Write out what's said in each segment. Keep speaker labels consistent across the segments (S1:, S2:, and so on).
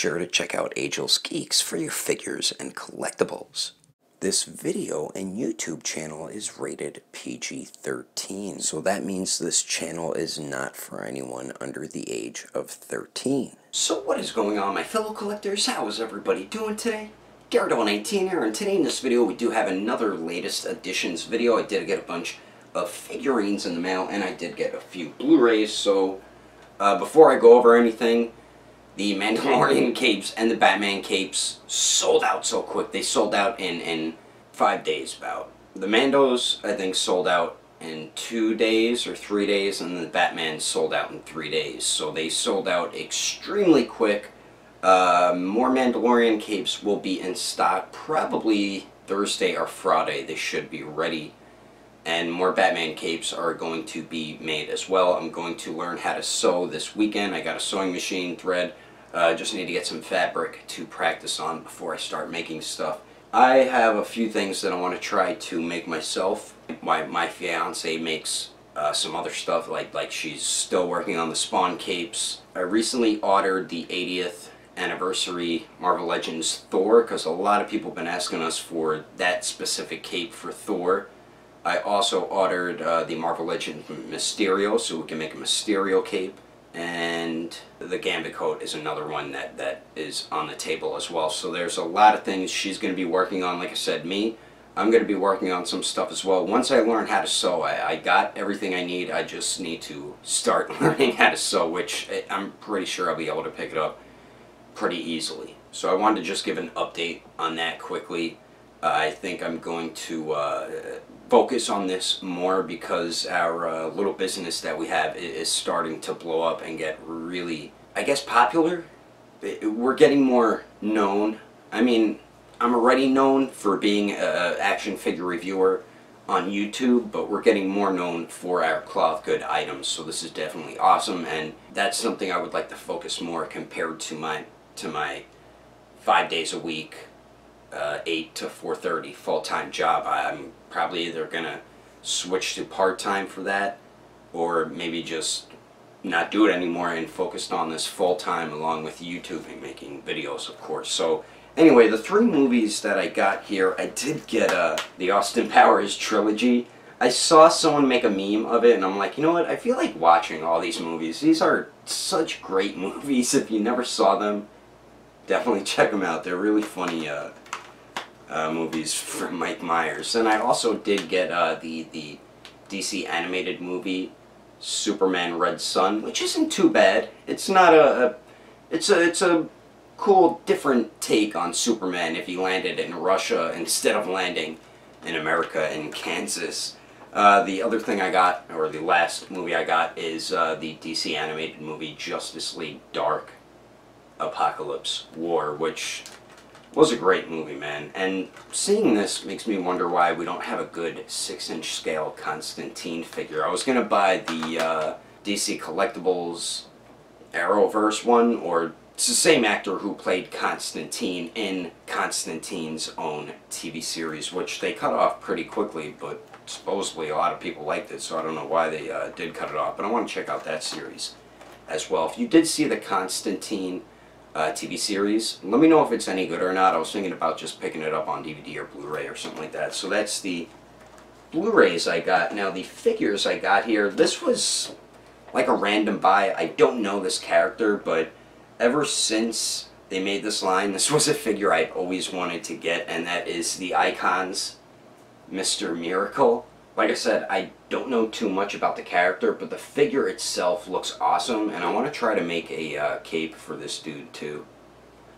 S1: sure to check out Ageless Geeks for your figures and collectibles. This video and YouTube channel is rated PG-13, so that means this channel is not for anyone under the age of 13.
S2: So what is going on my fellow collectors? How is everybody doing today? DareDevil19 here, and today in this video we do have another latest additions video. I did get a bunch of figurines in the mail, and I did get a few Blu-rays, so uh, before I go over anything, the Mandalorian capes and the Batman capes sold out so quick. They sold out in, in five days about. The Mandos, I think, sold out in two days or three days, and the Batman sold out in three days. So they sold out extremely quick. Uh, more Mandalorian capes will be in stock probably Thursday or Friday. They should be ready. And more Batman capes are going to be made as well. I'm going to learn how to sew this weekend. I got a sewing machine thread. Uh, just need to get some fabric to practice on before I start making stuff. I have a few things that I want to try to make myself. My, my fiance makes uh, some other stuff, like, like she's still working on the Spawn capes. I recently ordered the 80th anniversary Marvel Legends Thor, because a lot of people have been asking us for that specific cape for Thor. I also ordered uh, the Marvel Legends Mysterio, so we can make a Mysterio cape and the Gambit coat is another one that, that is on the table as well. So there's a lot of things she's going to be working on. Like I said, me, I'm going to be working on some stuff as well. Once I learn how to sew, I, I got everything I need. I just need to start learning how to sew, which I'm pretty sure I'll be able to pick it up pretty easily. So I wanted to just give an update on that quickly. Uh, I think I'm going to uh, focus on this more because our uh, little business that we have is starting to blow up and get really, I guess, popular. We're getting more known. I mean, I'm already known for being an action figure reviewer on YouTube, but we're getting more known for our cloth good items, so this is definitely awesome, and that's something I would like to focus more compared to my to my five days a week, uh, 8 to 4.30 full-time job. I'm probably either going to switch to part-time for that or maybe just not do it anymore and focused on this full-time along with YouTube and making videos of course. So anyway, the three movies that I got here, I did get uh, the Austin Powers trilogy. I saw someone make a meme of it and I'm like, you know what, I feel like watching all these movies. These are such great movies. If you never saw them, definitely check them out. They're really funny uh, uh, movies from Mike Myers. And I also did get uh, the, the DC animated movie Superman Red Sun, which isn't too bad. It's not a, a it's a it's a cool different take on Superman if he landed in Russia instead of landing in America in Kansas. Uh, the other thing I got, or the last movie I got, is uh, the DC animated movie Justice League Dark Apokolips War, which was a great movie, man. And seeing this makes me wonder why we don't have a good 6-inch scale Constantine figure. I was going to buy the uh, DC Collectibles Arrowverse one, or it's the same actor who played Constantine in Constantine's own TV series, which they cut off pretty quickly, but supposedly a lot of people liked it, so I don't know why they uh, did cut it off. But I want to check out that series as well. If you did see the Constantine uh, TV series. Let me know if it's any good or not. I was thinking about just picking it up on DVD or Blu-ray or something like that. So that's the Blu-rays I got. Now the figures I got here, this was like a random buy. I don't know this character, but ever since they made this line, this was a figure I'd always wanted to get, and that is the Icons Mr. Miracle. Like I said, I don't know too much about the character, but the figure itself looks awesome, and I want to try to make a uh, cape for this dude too.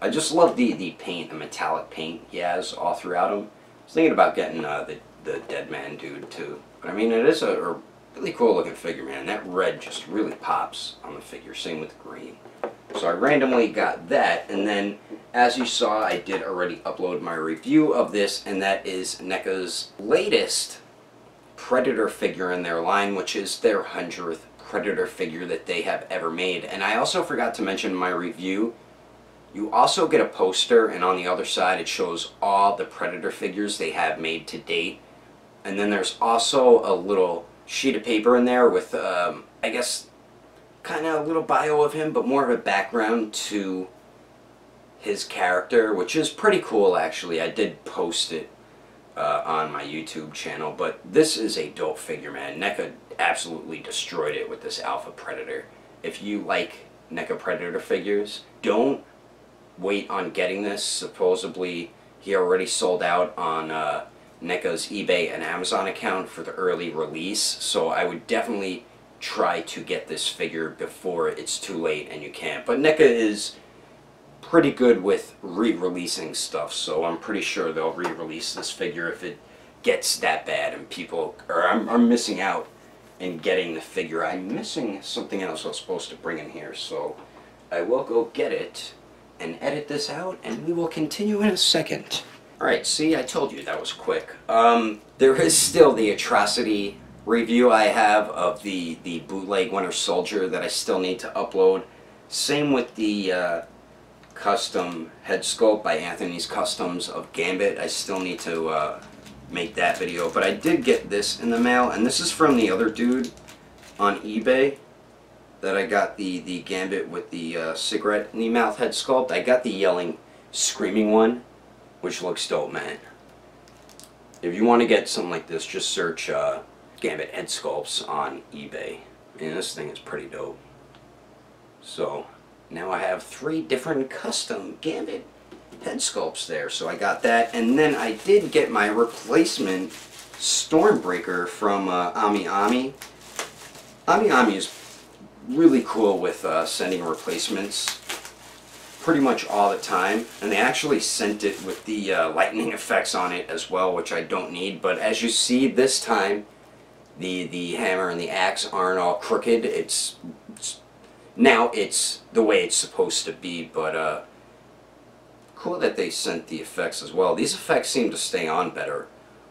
S2: I just love the, the paint, the metallic paint he has all throughout him. I was thinking about getting uh, the, the Deadman dude too. But I mean, it is a, a really cool looking figure, man. That red just really pops on the figure, same with green. So I randomly got that, and then as you saw, I did already upload my review of this, and that is NECA's latest Predator figure in their line, which is their 100th Predator figure that they have ever made. And I also forgot to mention in my review, you also get a poster, and on the other side it shows all the Predator figures they have made to date. And then there's also a little sheet of paper in there with, um, I guess, kind of a little bio of him, but more of a background to his character, which is pretty cool actually. I did post it uh, on my YouTube channel, but this is a dope figure, man. NECA absolutely destroyed it with this Alpha Predator. If you like NECA Predator figures, don't wait on getting this. Supposedly, he already sold out on uh, NECA's eBay and Amazon account for the early release, so I would definitely try to get this figure before it's too late and you can't. But NECA is pretty good with re-releasing stuff, so I'm pretty sure they'll re-release this figure if it gets that bad and people are I'm, I'm missing out in getting the figure. I'm missing something else I was supposed to bring in here, so I will go get it and edit this out and we will continue in a second. Alright, see, I told you that was quick. Um, there is still the atrocity review I have of the, the bootleg Winter Soldier that I still need to upload. Same with the uh, custom head sculpt by Anthony's Customs of Gambit. I still need to uh, make that video. But I did get this in the mail, and this is from the other dude on eBay that I got the, the Gambit with the uh, cigarette in the mouth head sculpt. I got the yelling, screaming one which looks dope, man. If you want to get something like this, just search uh, Gambit Head Sculpts on eBay. And this thing is pretty dope. So, now I have three different custom Gambit head sculpts there. So I got that. And then I did get my replacement Stormbreaker from uh, Ami Ami. Ami Ami is really cool with uh, sending replacements pretty much all the time and they actually sent it with the uh, lightning effects on it as well which I don't need but as you see this time the the hammer and the axe aren't all crooked it's, it's now it's the way it's supposed to be but uh cool that they sent the effects as well these effects seem to stay on better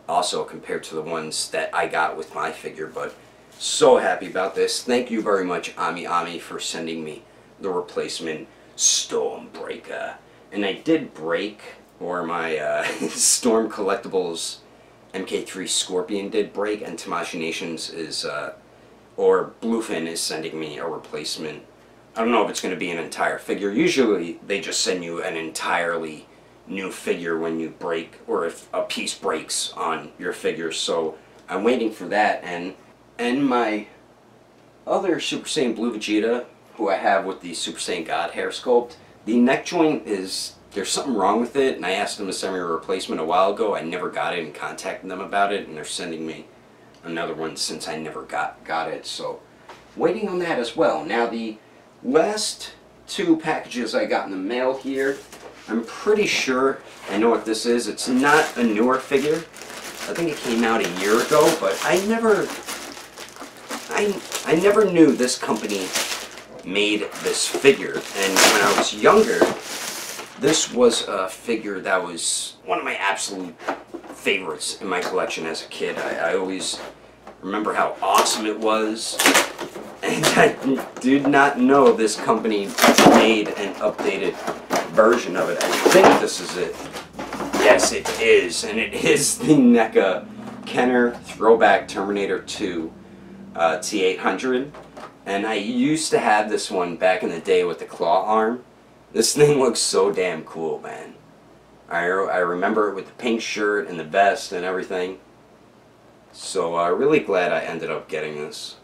S2: also compared to the ones that I got with my figure but so happy about this thank you very much Ami Ami for sending me the replacement Stormbreaker. And I did break, or my uh, Storm Collectibles MK3 Scorpion did break, and Tamashii Nations is, uh, or Bluefin is sending me a replacement. I don't know if it's going to be an entire figure. Usually they just send you an entirely new figure when you break, or if a piece breaks on your figure. So I'm waiting for that, and and my other Super Saiyan Blue Vegeta who I have with the Super Saiyan God hair sculpt, the neck joint is, there's something wrong with it, and I asked them to send me a replacement a while ago. I never got it and contacted them about it, and they're sending me another one since I never got, got it. So, waiting on that as well. Now, the last two packages I got in the mail here, I'm pretty sure I know what this is. It's not a newer figure. I think it came out a year ago, but I never, I, I never knew this company made this figure. And when I was younger, this was a figure that was one of my absolute favorites in my collection as a kid. I, I always remember how awesome it was. And I did not know this company made an updated version of it. I think this is it. Yes, it is. And it is the NECA Kenner Throwback Terminator 2 uh, T800. And I used to have this one back in the day with the claw arm. This thing looks so damn cool, man. I, I remember it with the pink shirt and the vest and everything. So I'm uh, really glad I ended up getting this.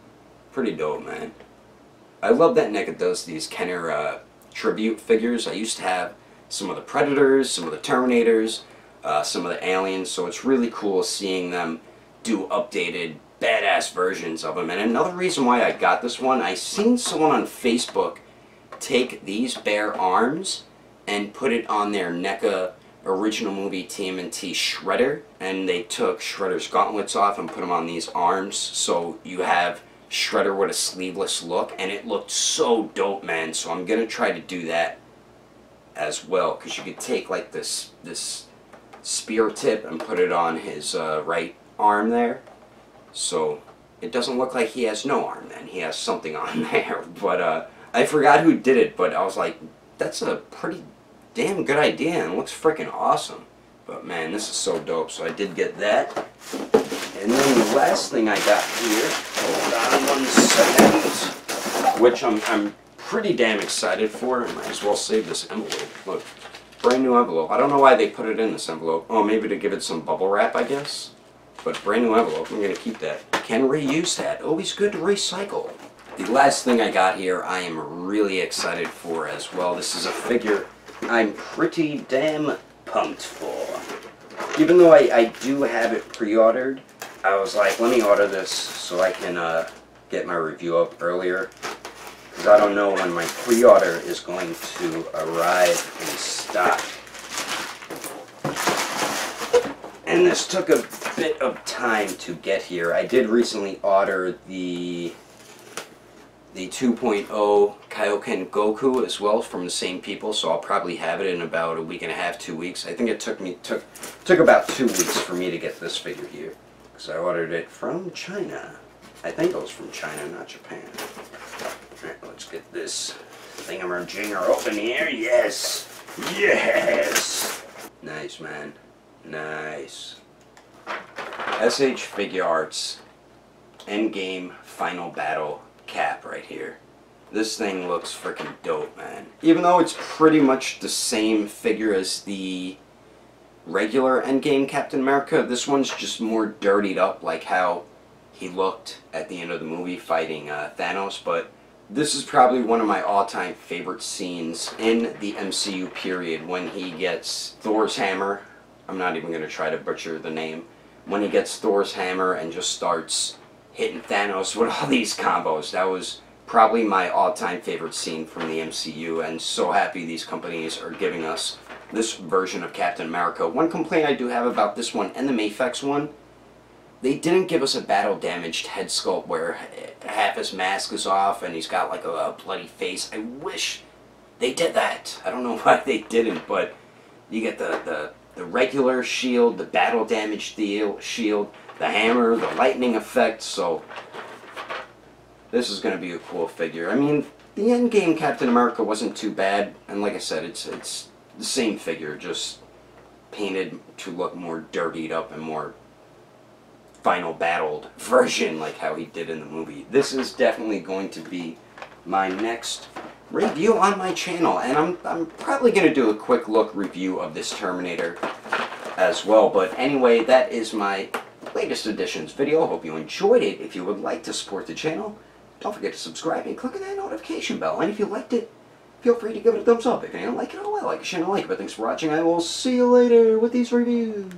S2: Pretty dope, man. I love that NECA does these Kenner uh, tribute figures. I used to have some of the Predators, some of the Terminators, uh, some of the Aliens, so it's really cool seeing them do updated badass versions of them. And another reason why I got this one, I seen someone on Facebook take these bare arms and put it on their NECA original movie TMNT Shredder. And they took Shredder's gauntlets off and put them on these arms. So you have Shredder with a sleeveless look. And it looked so dope, man. So I'm to try to do that as well. Because you could take like this, this spear tip and put it on his uh, right arm there so it doesn't look like he has no arm then. He has something on there. But uh, I forgot who did it, but I was like, that's a pretty damn good idea and looks freaking awesome. But man, this is so dope. So I did get that. And then the last thing I got here, hold on one second, which I'm, I'm pretty damn excited for. I might as well save this envelope. Look, Brand new envelope. I don't know why they put it in this envelope. Oh, maybe to give it some bubble wrap, I guess. But brand new envelope. I'm going to keep that. Can reuse that. Always good to recycle. The last thing I got here, I am really excited for as well. This is a figure I'm pretty damn pumped for. Even though I, I do have it pre-ordered, I was like, let me order this so I can uh, get my review up earlier. Because I don't know when my pre-order is going to arrive in stock. And this took a bit of time to get here. I did recently order the the 2.0 Kaioken Goku as well from the same people, so I'll probably have it in about a week and a half, two weeks. I think it took me took took about two weeks for me to get this figure here, because I ordered it from China. I think it was from China, not Japan. All right, let's get this thingamajinger open here. Yes, yes. Nice man, nice. SH Figure Figuarts Endgame Final Battle cap right here. This thing looks freaking dope, man. Even though it's pretty much the same figure as the regular Endgame Captain America, this one's just more dirtied up like how he looked at the end of the movie fighting uh, Thanos, but this is probably one of my all-time favorite scenes in the MCU period when he gets Thor's hammer. I'm not even going to try to butcher the name. When he gets Thor's hammer and just starts hitting Thanos with all these combos. That was probably my all-time favorite scene from the MCU and so happy these companies are giving us this version of Captain America. One complaint I do have about this one and the Mafex one, they didn't give us a battle-damaged head sculpt where half his mask is off and he's got like a, a bloody face. I wish they did that. I don't know why they didn't, but you get the, the, the regular shield, the battle-damaged shield, the hammer, the lightning effect, so this is going to be a cool figure. I mean, the Endgame Captain America wasn't too bad, and like I said, it's it's the same figure, just painted to look more dirtied up and more final battled version like how he did in the movie. This is definitely going to be my next review on my channel, and I'm, I'm probably going to do a quick look review of this Terminator as well, but anyway, that is my latest additions video. Hope you enjoyed it. If you would like to support the channel, don't forget to subscribe and click on that notification bell. And if you liked it, feel free to give it a thumbs up. If you don't like it, oh well, like, it, share, and like. It. But thanks for watching. I will see you later with these reviews.